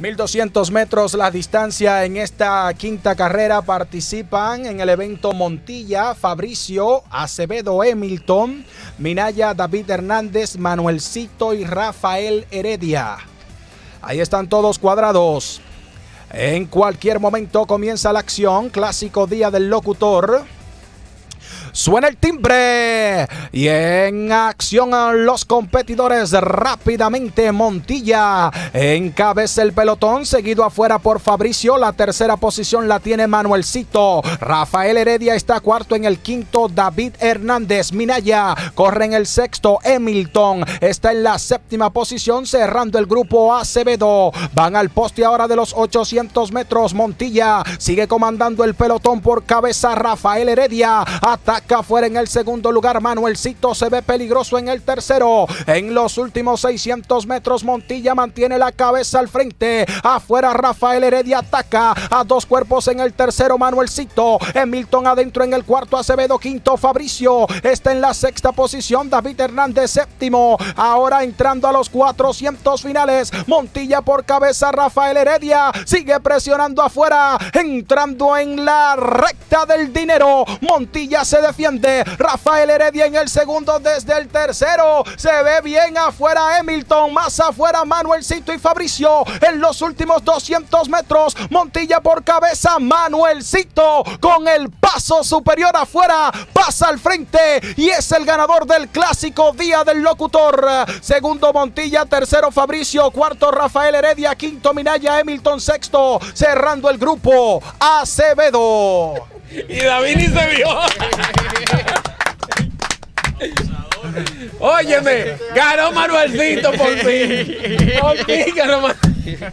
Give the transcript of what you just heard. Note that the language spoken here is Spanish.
1200 metros la distancia en esta quinta carrera participan en el evento Montilla, Fabricio, Acevedo Hamilton, Minaya, David Hernández, Manuelcito y Rafael Heredia. Ahí están todos cuadrados. En cualquier momento comienza la acción, clásico día del locutor. Suena el timbre. Y en acción los competidores rápidamente Montilla encabeza el pelotón seguido afuera por Fabricio. La tercera posición la tiene Manuelcito. Rafael Heredia está cuarto en el quinto. David Hernández Minaya corre en el sexto. Hamilton está en la séptima posición cerrando el grupo Acevedo. Van al poste ahora de los 800 metros. Montilla sigue comandando el pelotón por cabeza. Rafael Heredia ataca Acá fuera en el segundo lugar. Manuelcito se ve peligroso en el tercero. En los últimos 600 metros, Montilla mantiene la cabeza al frente. Afuera, Rafael Heredia ataca a dos cuerpos en el tercero. Manuelcito. Hamilton adentro en el cuarto. Acevedo quinto. Fabricio está en la sexta posición. David Hernández séptimo. Ahora entrando a los 400 finales. Montilla por cabeza. Rafael Heredia sigue presionando afuera. Entrando en la recta del dinero. Montilla se defiende. Rafael Heredia en el segundo desde el tercero. Se ve bien afuera Hamilton. Más afuera Manuelcito y Fabricio. En los últimos 200 metros. Montilla por cabeza. Manuelcito con el paso superior afuera. Pasa al frente y es el ganador del clásico Día del Locutor. Segundo Montilla. Tercero Fabricio. Cuarto Rafael Heredia. Quinto Minaya. Hamilton sexto. Cerrando el grupo. Acevedo. Y David se vio. Óyeme, ganó Manuelcito por fin. Por fin ganó Manuelcito.